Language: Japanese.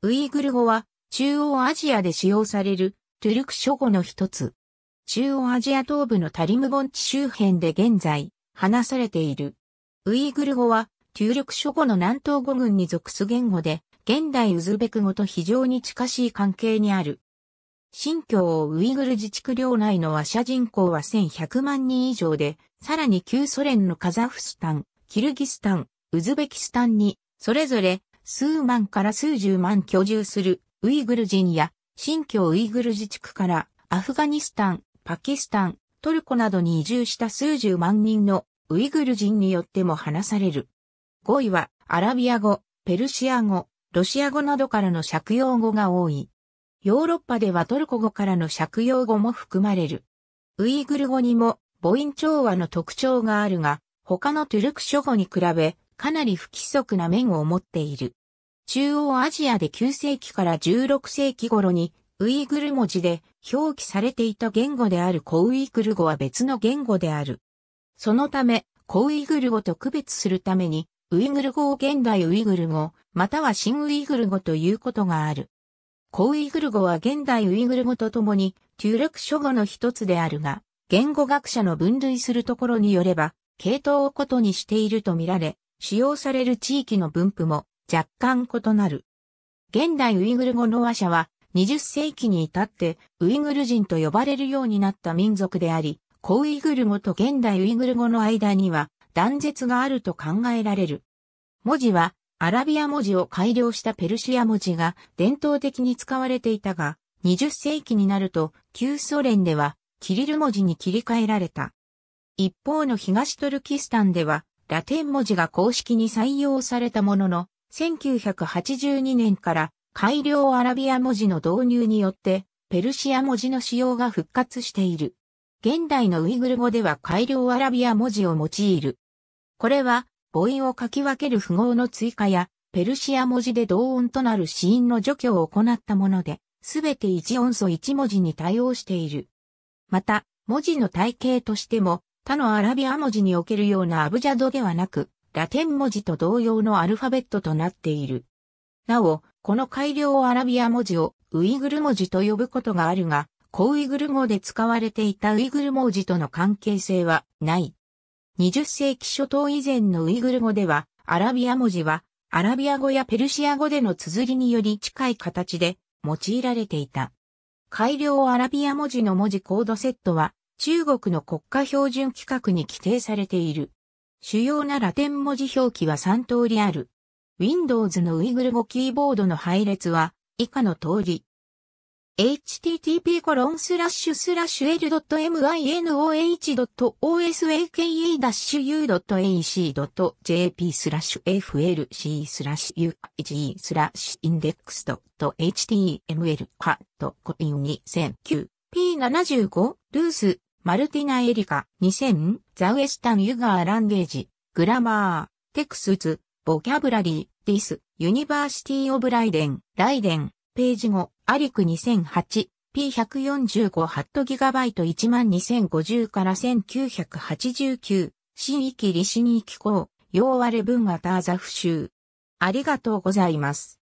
ウイグル語は中央アジアで使用されるトゥルク諸語の一つ。中央アジア東部のタリムボン地周辺で現在話されている。ウイグル語はトゥルク諸語の南東語群に属す言語で現代ウズベク語と非常に近しい関係にある。新疆ウイグル自治区領内のアシャ人口は1100万人以上で、さらに旧ソ連のカザフスタン、キルギスタン、ウズベキスタンに、それぞれ数万から数十万居住するウイグル人や、新疆ウイグル自治区からアフガニスタン、パキスタン、トルコなどに移住した数十万人のウイグル人によっても話される。5位はアラビア語、ペルシア語、ロシア語などからの借用語が多い。ヨーロッパではトルコ語からの借用語も含まれる。ウイグル語にも母音調和の特徴があるが、他のトゥルク諸語に比べかなり不規則な面を持っている。中央アジアで9世紀から16世紀頃にウイグル文字で表記されていた言語であるコウイグル語は別の言語である。そのため、コウイグル語と区別するために、ウイグル語を現代ウイグル語、または新ウイグル語ということがある。コウイグル語は現代ウイグル語とともに、トゥルク諸語の一つであるが、言語学者の分類するところによれば、系統をことにしているとみられ、使用される地域の分布も若干異なる。現代ウイグル語の話者は20世紀に至ってウイグル人と呼ばれるようになった民族であり、古ウイグル語と現代ウイグル語の間には断絶があると考えられる。文字はアラビア文字を改良したペルシア文字が伝統的に使われていたが、20世紀になると旧ソ連ではキリル文字に切り替えられた。一方の東トルキスタンではラテン文字が公式に採用されたものの、1982年から改良アラビア文字の導入によってペルシア文字の使用が復活している。現代のウイグル語では改良アラビア文字を用いる。これは母音を書き分ける符号の追加やペルシア文字で同音となる子音の除去を行ったもので、すべて一音素一文字に対応している。また、文字の体系としても他のアラビア文字におけるようなアブジャドではなく、ラテン文字と同様のアルファベットとなっている。なお、この改良アラビア文字をウイグル文字と呼ぶことがあるが、コウイグル語で使われていたウイグル文字との関係性はない。20世紀初頭以前のウイグル語では、アラビア文字は、アラビア語やペルシア語での綴りにより近い形で用いられていた。改良アラビア文字の文字コードセットは、中国の国家標準規格に規定されている。主要なラテン文字表記は3通りある。Windows のウイグル語キーボードの配列は以下の通り。http://l.minoh.osake-u.ac.jp スラッシュ flc スラッシュ ug スラッシュ index.html カットコピン2009 P75 ルースマルティナ・エリカ2000ザウエスタン・ユガー・ランゲージグラマーテクスツボキャブラリーディスユニバーシティ・オブ・ライデンライデンページ後、アリク2008、P145 ハットギガバイト12050から1989、新域利新域校、要割分アターザフ集。ありがとうございます。